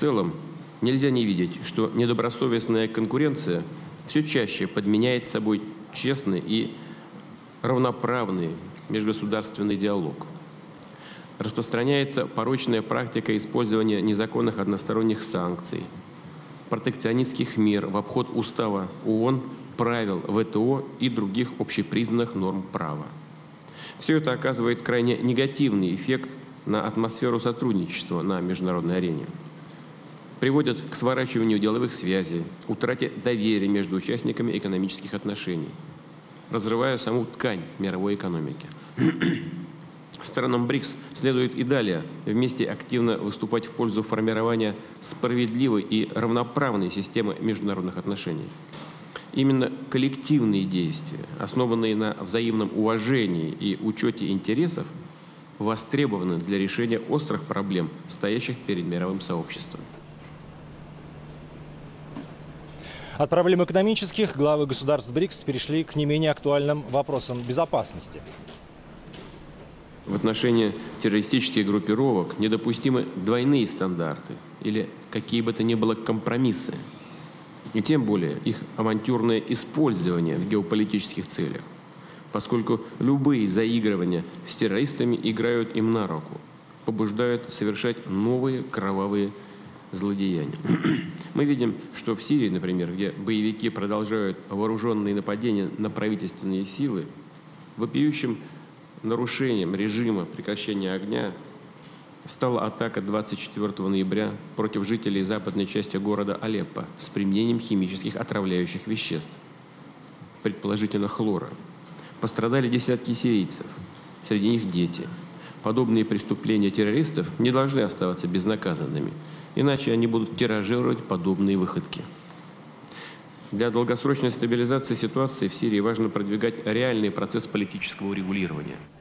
целом нельзя не видеть, что недобросовестная конкуренция все чаще подменяет собой честный и равноправный межгосударственный диалог. Распространяется порочная практика использования незаконных односторонних санкций, протекционистских мер в обход устава ООН, правил ВТО и других общепризнанных норм права. Все это оказывает крайне негативный эффект на атмосферу сотрудничества на международной арене. Приводят к сворачиванию деловых связей, утрате доверия между участниками экономических отношений, разрывая саму ткань мировой экономики. Странам БРИКС следует и далее вместе активно выступать в пользу формирования справедливой и равноправной системы международных отношений. Именно коллективные действия, основанные на взаимном уважении и учете интересов, востребованы для решения острых проблем, стоящих перед мировым сообществом. От проблем экономических главы государств БРИКС перешли к не менее актуальным вопросам безопасности. В отношении террористических группировок недопустимы двойные стандарты или какие бы то ни было компромиссы, и тем более их авантюрное использование в геополитических целях, поскольку любые заигрывания с террористами играют им на руку, побуждают совершать новые кровавые злодеяния. Мы видим, что в Сирии, например, где боевики продолжают вооруженные нападения на правительственные силы, вопиющим нарушением режима прекращения огня стала атака 24 ноября против жителей западной части города Алеппо с применением химических отравляющих веществ, предположительно хлора. Пострадали десятки сирийцев, среди них дети. Подобные преступления террористов не должны оставаться безнаказанными, иначе они будут тиражировать подобные выходки. Для долгосрочной стабилизации ситуации в Сирии важно продвигать реальный процесс политического урегулирования –